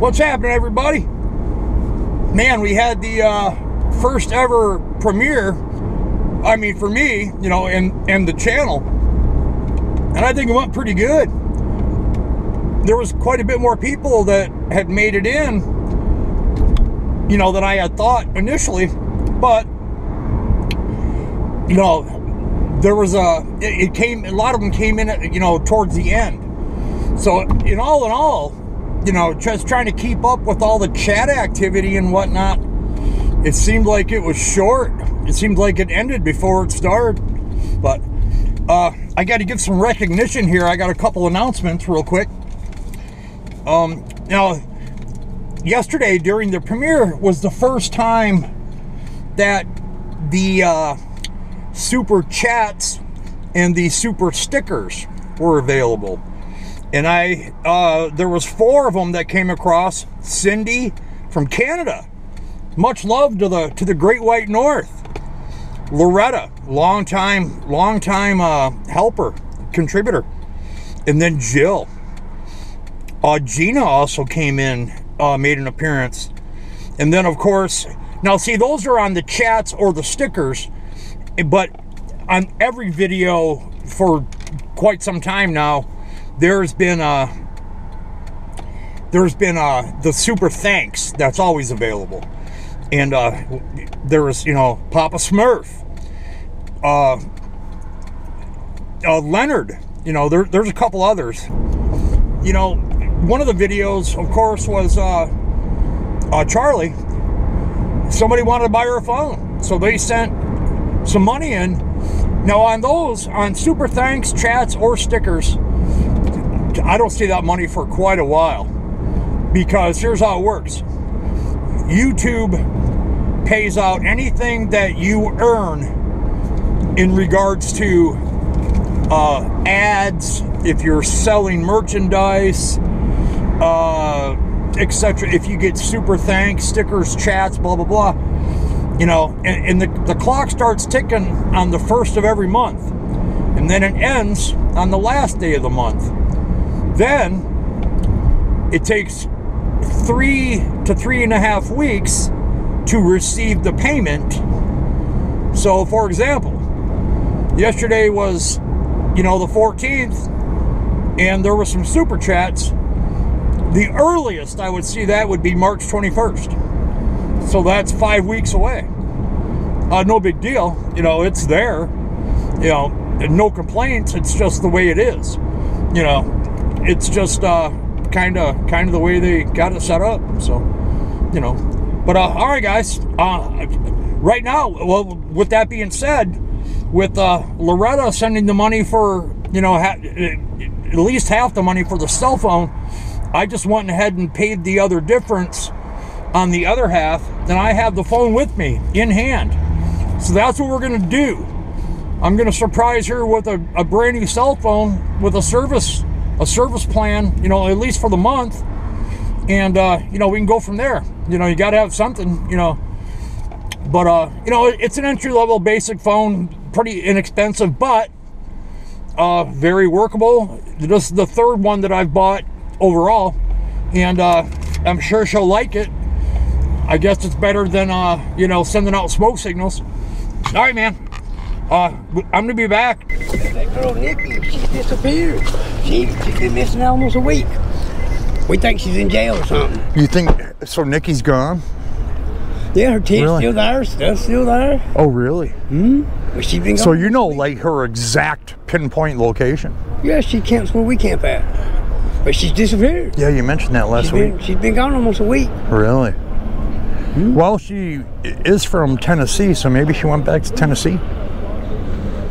What's happening, everybody? Man, we had the uh, first ever premiere. I mean, for me, you know, and and the channel, and I think it went pretty good. There was quite a bit more people that had made it in, you know, than I had thought initially, but you know, there was a it, came a lot of them came in, you know, towards the end. So, in all in all, you know, just trying to keep up with all the chat activity and whatnot, it seemed like it was short. It seemed like it ended before it started. But uh, I got to give some recognition here. I got a couple announcements real quick. Um, now, yesterday during the premiere was the first time that the uh, super chats and the super stickers were available and I uh, there was four of them that came across. Cindy from Canada, much love to the to the Great White North. Loretta, long time long time uh, helper, contributor, and then Jill. Uh, Gina also came in, uh, made an appearance, and then of course now see those are on the chats or the stickers, but on every video for quite some time now there's been a there's been a the super thanks that's always available. And uh there was you know papa smurf uh, uh leonard you know there, there's a couple others. You know one of the videos of course was uh uh charlie. Somebody wanted to buy her a phone so they sent some money in. Now on those on super thanks chats or stickers I don't see that money for quite a while because here's how it works YouTube pays out anything that you earn in regards to uh, ads, if you're selling merchandise, uh, etc. If you get super thanks, stickers, chats, blah, blah, blah. You know, and, and the, the clock starts ticking on the first of every month. And then it ends on the last day of the month. Then it takes three to three and a half weeks to receive the payment. So, for example, yesterday was, you know, the 14th, and there were some super chats. The earliest I would see that would be March 21st. So that's five weeks away. Uh, no big deal. You know, it's there. You know, no complaints. It's just the way it is. You know, it's just kind of kind of the way they got it set up. So, you know. But uh, all right, guys. Uh, right now, well, with that being said, with uh, Loretta sending the money for you know at least half the money for the cell phone, I just went ahead and paid the other difference on the other half. Then I have the phone with me in hand. So that's what we're gonna do. I'm gonna surprise her with a, a brand new cell phone with a service a service plan, you know, at least for the month, and uh, you know we can go from there. You know, you got to have something, you know. But uh, you know, it's an entry level basic phone, pretty inexpensive, but uh, very workable. This is the third one that I've bought overall, and uh, I'm sure she'll like it. I guess it's better than uh, you know sending out smoke signals. All right, man. Uh, I'm gonna be back. That girl Nikki, she's disappeared. She, she's been missing almost a week. We think she's in jail or something. You think so? Nikki's gone. Yeah, her team's really? still there. Stuff's still there. Oh, really? Hmm. But she been. So you know, like her exact pinpoint location. Yeah, she camps where we camp at. But she's disappeared. Yeah, you mentioned that last she's week. Been, she's been gone almost a week. Really? Hmm? Well, she is from Tennessee, so maybe she went back to Tennessee.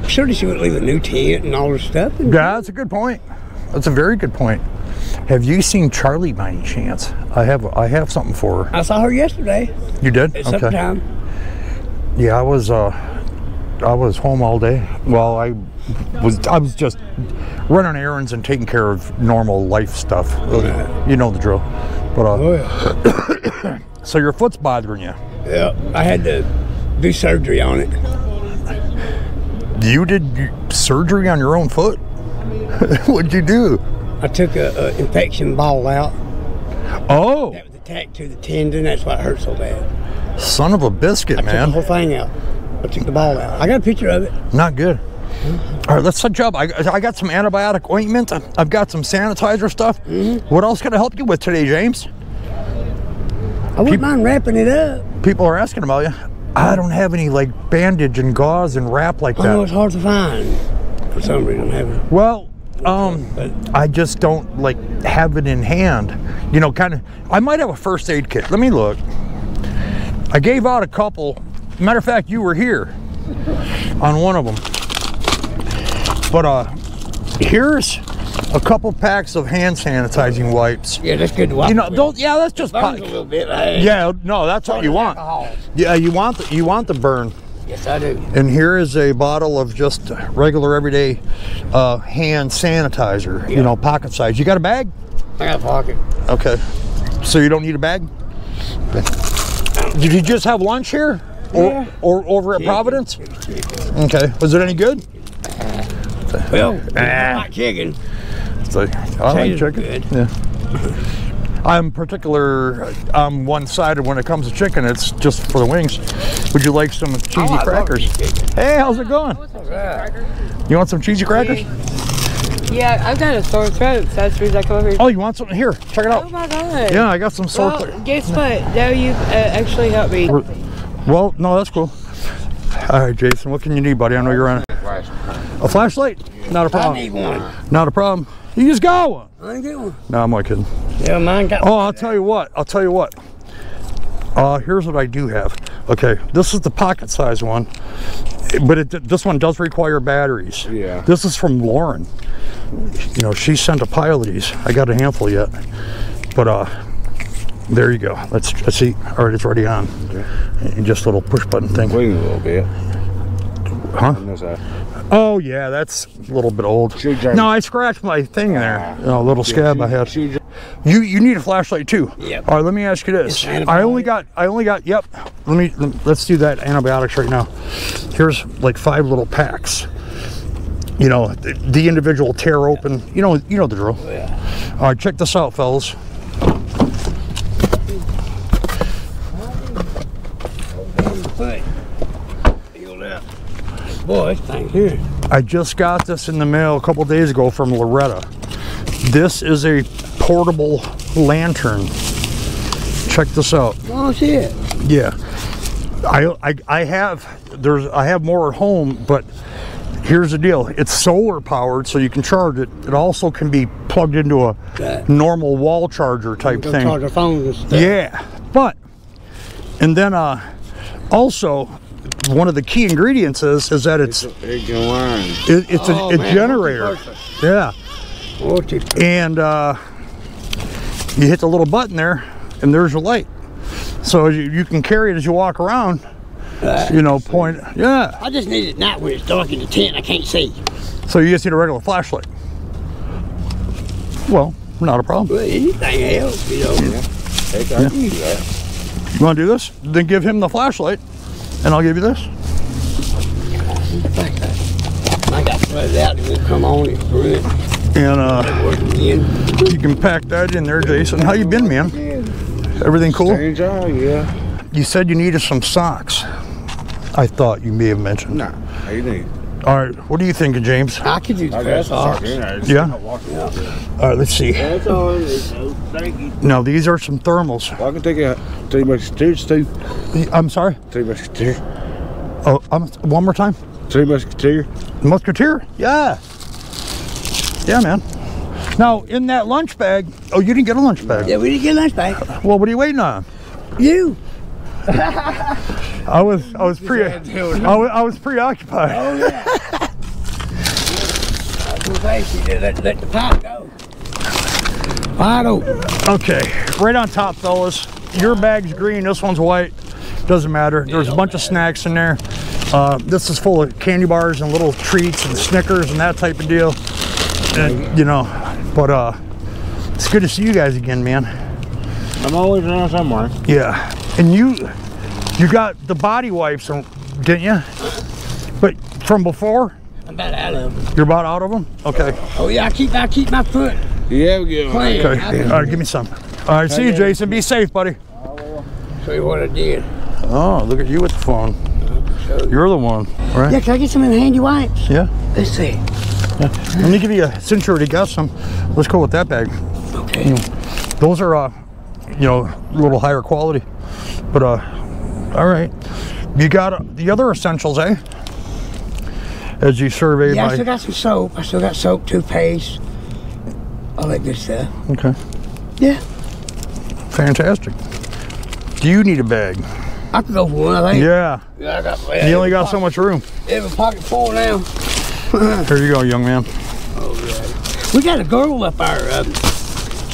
Surely she would leave a new tent and all her stuff. Yeah, that's a good point. That's a very good point. Have you seen Charlie by any chance? I have. I have something for her. I saw her yesterday. You did? At okay. Time. Yeah, I was. Uh, I was home all day. Well, I was. I was just running errands and taking care of normal life stuff. You know the drill. But uh, oh, yeah. so your foot's bothering you? Yeah, I had to do surgery on it. You did surgery on your own foot? What'd you do? I took a, a, infection ball out. Oh, That was attached to the tendon. That's why it hurt so bad. son of a biscuit, man. I took the man. whole thing out. I took the ball out. I got a picture of it. Not good. All right, let's set you up. I, I got some antibiotic ointment. I've got some sanitizer stuff. Mm-hmm. What else can I help you with today, James? I wouldn't mind wrapping it up. People are asking about you. I don't have any like bandage and gauze and wrap like I know that. it's hard to find. For some reason, I haven't. Well, um, I just don't like have it in hand. You know, kind of. I might have a first aid kit. Let me look. I gave out a couple. Matter of fact, you were here on one of them. But uh, here's a couple packs of hand sanitizing wipes. Yeah, that's good to. You know, don't. Yeah, that's just. burns a little bit. Hey. Yeah, no, that's what you want. Alcohol. Yeah, you want the, you want the burn. Yes, I do. And here is a bottle of just regular everyday uh, hand sanitizer. You know, pocket size. You got a bag? I got a pocket. Okay. So you don't need a bag? Did you just have lunch here? Or, Yeah. or over at Providence? Okay. Was it any good? Well, Ah. hot chicken. So, I like chicken. good. Yeah. I'm particular. I'm one-sided when it comes to chicken. It's just for the wings. Would you like some cheesy Oh, crackers? Hey, how's it going? You want some cheesy crackers? Yeah, I've got a sore throat, so that's the reason I come over here. Oh, you want something? Here, check it out. Oh out. my god. Yeah, I got some sore. Well, guess what? Now you've uh, actually helped me. Well, no, that's cool. All right, Jason, what can you need, buddy? I know you're on a flashlight. Not a problem. need one. Not a problem. You just got one. I ain't get one. No, I'm only kidding. Yeah, mine got Oh, I'll tell you what. I'll tell you what. Uh, here's what I do have. Okay, this is the pocket size one, but it, this one does require batteries. Yeah. This is from Lauren. You know, she sent a pile of these. I got a handful yet, but uh, there you go. Let's, let's see. All right, it's already on. And just a little push button thing. Clean a little bit. Huh? And there's a- Oh yeah, that's a little bit old. No, I scratched my thing there. Ah. A little scab I had. You- You you need a flashlight too. Yep. All right, let me ask you this. I only got I only got yep. Let me let's do that antibiotics right now. Here's like five little packs. You know, the, the individual tear open. You know you know the drill. Yeah. All right, check this out, fellas. foot. Healed up. Boy, thing here. I just got this in the mail a couple days ago from Loretta. This is a portable lantern. Check this out. Oh shit. Yeah, I, I I have there's I have more at home, but here's the deal: it's solar powered, so you can charge it. It also can be plugged into a normal wall charger type thing. charge and stuff. Yeah, but and then uh, also one of the key ingredients is is that it's It can line. it, it's Oh, a, a man, generator. Yeah, and uh, you hit the little button there, and there's your light. So you, you can carry it as you walk around. You know, point. Yeah. I just need it night when it's dark in the tent. I can't see. So you just need a regular flashlight. Well, not a problem. Well, anything else, you know. Can. You want to do this? Then give him the flashlight, and I'll give you this. I got flooded out. It won't come on. It's good. And uh, you can pack that in there, Jason. How you been, man? Everything cool? Same job, yeah. You said you needed some socks. I thought you may have mentioned. Nah, how you think? All right, what are you thinking, James? I could use I pair got of some socks. socks in there. It's Yeah? All right, let's see. That's all it is. Thank you. Now these are some thermals. Well, I can take a three musketeers too. I'm sorry. Three musketeer. Oh, um, one more time. Three musketeer. Musketeer? Yeah. Yeah, man. Now in that lunch bag. Oh, you didn't get a lunch bag. Yeah, we didn't get a lunch bag. Well, what are you waiting on? You. I was I was pre I was, I was preoccupied. Oh, yeah. I was gonna say, she did let, let the pipe go. Wide open. Okay, right on top, fellas. Your bag's green. This one's white. Doesn't matter. There's a bunch of snacks in there. Uh, this is full of candy bars and little treats and Snickers and that type of deal. And, you know, but uh, it's good to see you guys again, man. I'm always around somewhere. Yeah, and you you got the body wipes, didn't you? But from before, I'm about out of them. you're about out of them. Okay. Oh yeah, I keep I keep my foot Yeah, we get clean. Okay. All right, give me some. All right, see you, Jason. Be safe, buddy. Show you what I did. Oh, look at you with the phone. You. You're the one, right? Yeah, can I get some of the handy wipes? Yeah. Let's see. Let me give you a. Since you already got some, let's go with that bag. Okay. Those are, uh, you know, a little higher quality. But uh, all right. You got uh, the other essentials, eh? As you surveyed Yeah, I still got some soap. I still got soap, toothpaste, all that good stuff. Okay. Yeah. Fantastic. Do you need a bag? I could go for one, I think. Yeah. Yeah, I got. You only got so much room. Every pocket full now. Here you go, young man. We got a girl up there. Um,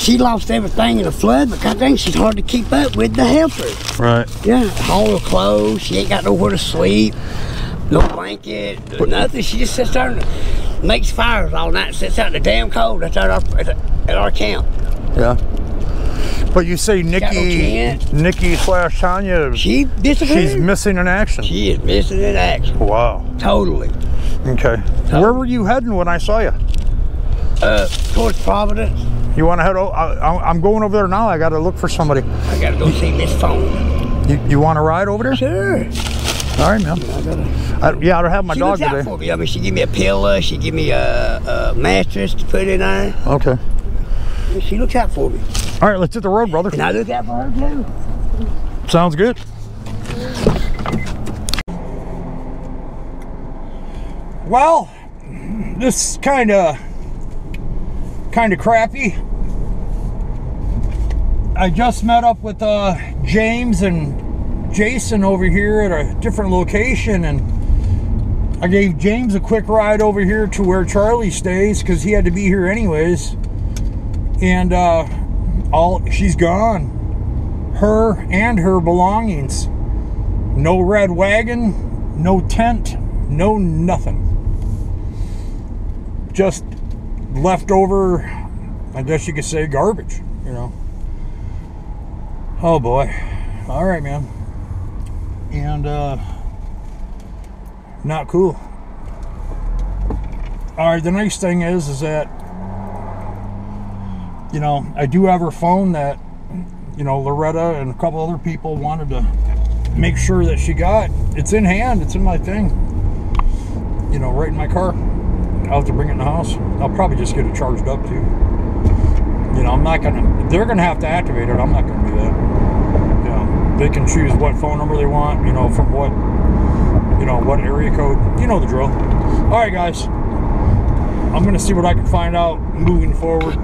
she lost everything in the flood, but god dang, she's hard to keep up with the helpers. Right. Yeah, all her clothes. She ain't got nowhere to sleep. No blanket, nothing. She just sits there and makes fires all night. and Sits out in the damn cold. At our at, at our camp. Yeah. But you say got no Nikki. Nikki slash Tanya, She disappeared. she's missing in action. she is missing in action. Wow. Totally. Okay. Where were you heading when I saw you? Uh, towards Providence. You want to head? I'm going over there now. I got to look for somebody. I gotta go see Miss Phone. You, you want to ride over there? Sure. All right, man. I gotta. I, yeah, I don't have my she dog looks out today. for me. I mean, she give me a pillow. She give me a, a mattress to put in there. Okay. She looks out for me. All right, let's hit the road, brother. And I look out for her too. Sounds good. Well, this kind of kind of crappy. I just met up with uh, James and Jason over here at a different location, and I gave James a quick ride over here to where Charlie stays because he had to be here anyways. And uh, all she's gone her and her belongings. No red wagon, no tent, no nothing. Just leftover, I guess you could say garbage, you know. Oh boy. All right, man. And uh not cool. All right, the nice thing is is that you know, I do have her phone that you know, Loretta and a couple other people wanted to make sure that she got. It's in hand, it's in my thing. You know, right in my car. I'll have to bring it in the house. I'll probably just get it charged up too. You know, I'm not gonna, they're gonna have to activate it. I'm not gonna do that. You know, they can choose what phone number they want, you know, from what, you know, what area code. You know the drill. All right, guys. I'm gonna see what I can find out moving forward.